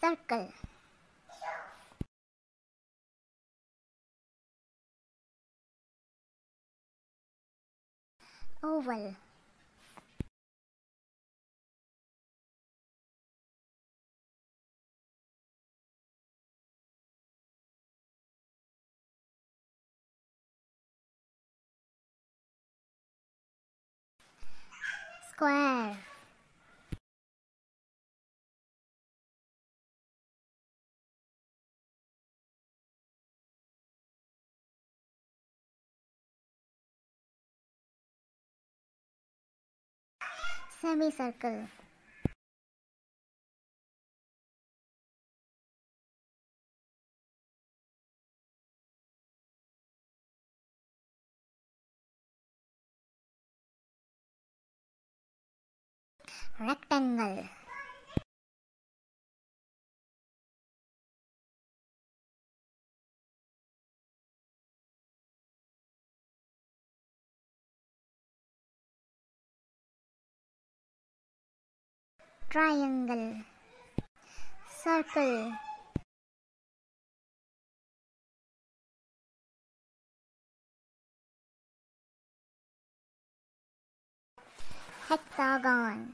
circle. Oval. Square semicircle. Rectangle triangle circle hexagon